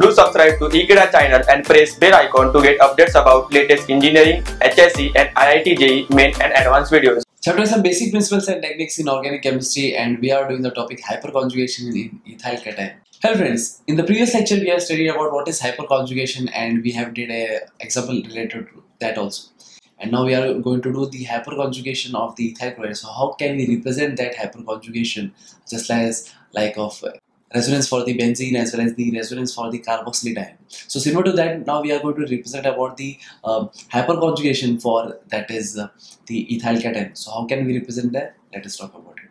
Do subscribe to Ekeeda channel and press bell icon to get updates about latest engineering, HSC and IIT JEE main and advanced videos. Chapter some basic principles and techniques in organic chemistry and we are doing the topic hyperconjugation in ethyl cation. Hello friends, in the previous lecture we have studied about what is hyperconjugation and we have did a example related to that also. And now we are going to do the hyperconjugation of the ethyl chloride. So how can we represent that hyperconjugation just as like of resonance for the benzene as well as the resonance for the carboxylic ion. So similar to that, now we are going to represent about the uh, hyperconjugation for that is uh, the ethyl cation. So how can we represent that? Let us talk about it.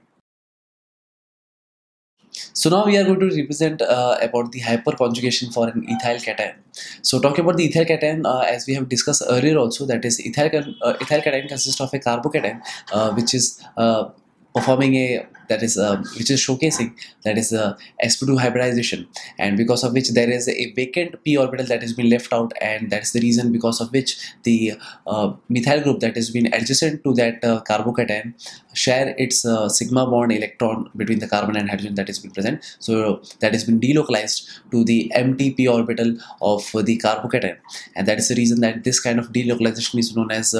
So now we are going to represent uh, about the hyperconjugation for an ethyl cation. So talking about the ethyl cation, uh, as we have discussed earlier also, that is ethyl, uh, ethyl cation consists of a carbocation, uh, which is uh, performing a that is uh, which is showcasing that is a sp2 hybridization. And because of which there is a vacant p orbital that has been left out and that's the reason because of which the uh, methyl group that has been adjacent to that uh, carbocation share its uh, sigma bond electron between the carbon and hydrogen that has been present. So that has been delocalized to the empty p orbital of the carbocation. And that is the reason that this kind of delocalization is known as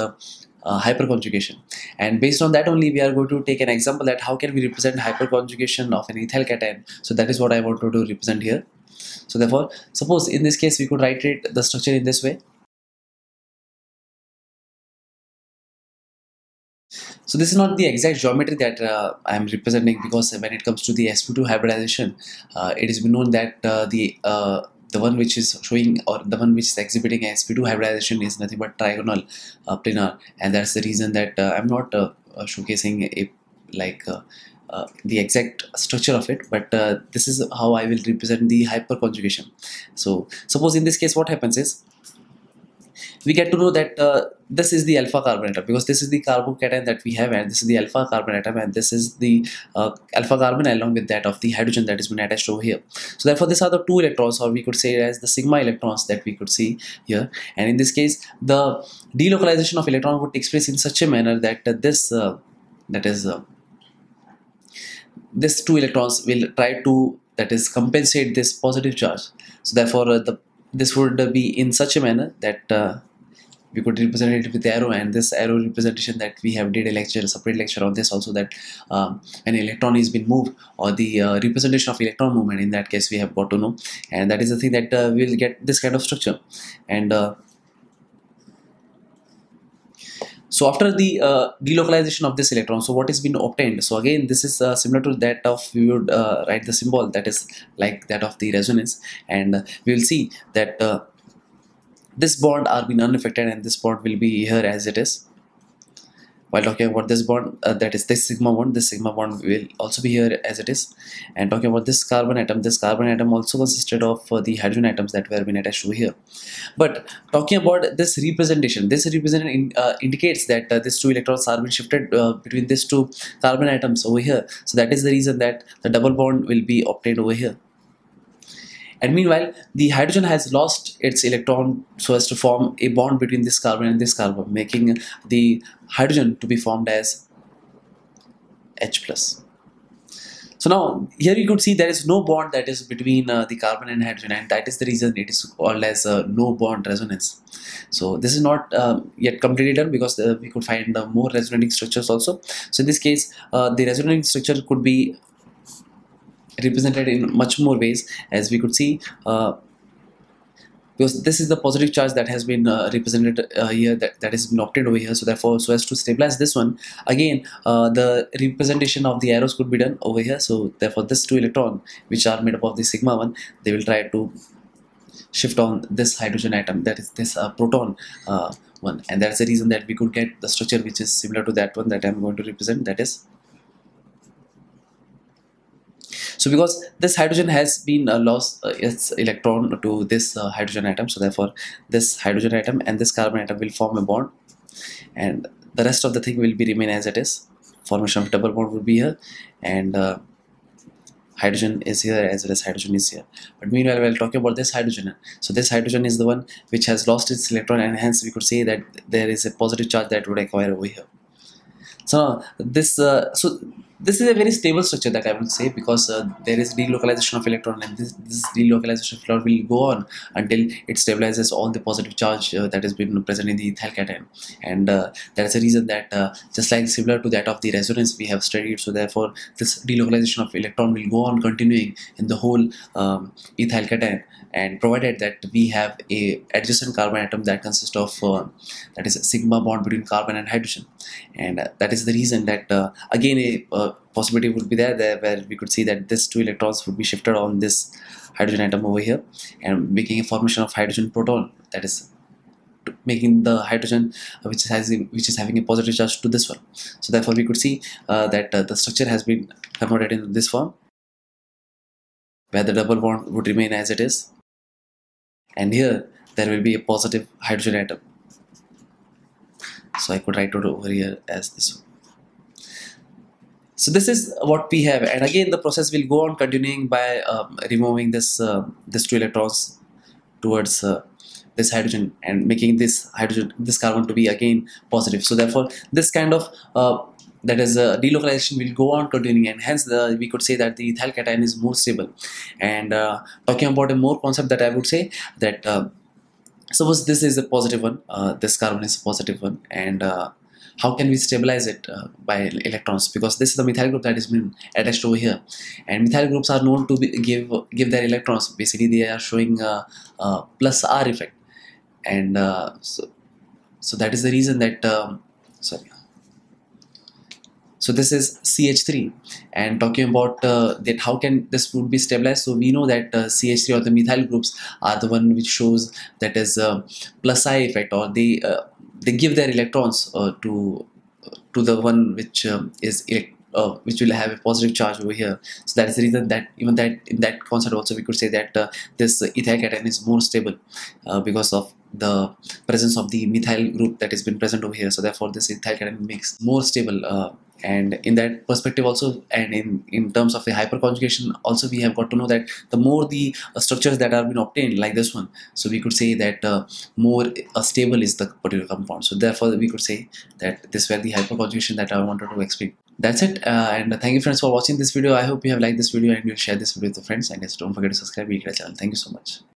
uh, hyperconjugation. And based on that only we are going to take an example that how can we represent hyperconjugation of an ethyl cation. So that is what I want to do represent here. So therefore suppose in this case we could write it the structure in this way. So this is not the exact geometry that uh, I am representing because when it comes to the sp2 hybridization, uh, it has been known that uh, the uh, the one which is showing or the one which is exhibiting sp2 hybridization is nothing but trigonal uh, planar. And that's the reason that uh, I'm not uh, uh showcasing a like uh, uh, the exact structure of it but this is how I will represent the hyperconjugation. So suppose in this case what happens is we get to know that uh, this is the alpha carbon atom because this is the carbocation that we have and this is the alpha carbon atom and this is the uh, alpha carbon along with that of the hydrogen that has been attached over here. So therefore these are the two electrons or we could say as the sigma electrons that we could see here. And in this case the delocalization of electron would take place in such a manner that uh, this that is uh, this two electrons will try to that is compensate this positive charge. So therefore uh, the this would be in such a manner that uh, we could represent it with arrow and this arrow representation that we have did a lecture a separate lecture on this also that um, an electron is been moved or the uh, representation of electron movement in that case we have got to know. And that is the thing that uh, will get this kind of structure. And uh, so after the uh, delocalization of this electron so what is been obtained? So again this is uh, similar to that of we would uh, write the symbol that is like that of the resonance. And we will see that uh, this bond are been unaffected and this bond will be here as it is while talking about this bond uh, that is this sigma bond this sigma bond will also be here as it is. And talking about this carbon atom this carbon atom also consisted of uh, the hydrogen atoms that were been attached over here. But talking about this representation this representation uh, indicates that uh, these two electrons are been shifted uh, between these two carbon atoms over here. So that is the reason that the double bond will be obtained over here and meanwhile the hydrogen has lost its electron so as to form a bond between this carbon and this carbon making the hydrogen to be formed as H plus. So now here you could see there is no bond that is between uh, the carbon and hydrogen and that is the reason it is called as uh, no bond resonance. So this is not uh, yet completely done because uh, we could find uh, more resonating structures also. So in this case the resonating structure could be represented in much more ways as we could see uh, because this is the positive charge that has been uh, represented uh, here that, that has been obtained over here. So therefore so as to stabilize this one again uh, the representation of the arrows could be done over here. So therefore this two electron which are made up of the sigma one they will try to shift on this hydrogen atom that is this uh, proton uh, one. And that's the reason that we could get the structure which is similar to that one that I'm going to represent that is so because this hydrogen has been uh, lost uh, its electron to this uh, hydrogen atom. So therefore this hydrogen atom and this carbon atom will form a bond. And the rest of the thing will be remain as it is. Formation of double bond will be here. And uh, hydrogen is here as well as hydrogen is here. But meanwhile we'll talk about this hydrogen. So this hydrogen is the one which has lost its electron and hence we could say that there is a positive charge that would acquire over here. So this uh, so this is a very stable structure that I would say because uh, there is delocalization of electron and this, this delocalization of electron will go on until it stabilizes all the positive charge uh, that has been present in the ethyl cation and uh, that is a reason that uh, just like similar to that of the resonance we have studied so therefore this delocalization of electron will go on continuing in the whole um, ethyl cation and provided that we have a adjacent carbon atom that consists of uh, that is a sigma bond between carbon and hydrogen. And uh, that is the reason that again a possibility would be there, there where we could see that this two electrons would be shifted on this hydrogen atom over here and making a formation of hydrogen proton that is making the hydrogen uh, which has which is having a positive charge to this one. So therefore we could see uh, that uh, the structure has been converted in this form where the double bond would remain as it is. And here there will be a positive hydrogen atom. So I could write it over here as this one so this is what we have. And again the process will go on continuing by um, removing this uh, this two electrons towards uh, this hydrogen and making this hydrogen this carbon to be again positive. So therefore this kind of uh, that is uh, delocalization will go on continuing. And hence the, we could say that the ethyl cation is more stable. And uh, talking about a more concept that I would say that uh, suppose this is a positive one uh, this carbon is a positive one. And uh, how can we stabilize it uh, by electrons? Because this is the methyl group that has been attached over here. And methyl groups are known to give give their electrons. Basically they are showing a, a plus r effect. And uh, so so that is the reason that um, sorry. So this is CH3 and talking about uh, that how can this would be stabilized? So we know that uh, CH3 or the methyl groups are the one which shows that is uh, plus I effect or they uh, they give their electrons uh, to to the one which um, is uh, which will have a positive charge over here. So that is the reason that even that in that concept also we could say that uh, this ethyl cation is more stable uh, because of the presence of the methyl group that has been present over here. So therefore this ethyl cation makes more stable uh, and in that perspective also and in in terms of the hyperconjugation also we have got to know that the more the uh, structures that have been obtained like this one so we could say that uh, more uh, stable is the particular compound. So therefore we could say that this were the hyperconjugation that i wanted to explain. That's it uh, and thank you friends for watching this video. I hope you have liked this video and you'll share this video with your friends. And yes don't forget to subscribe to the channel. Thank you so much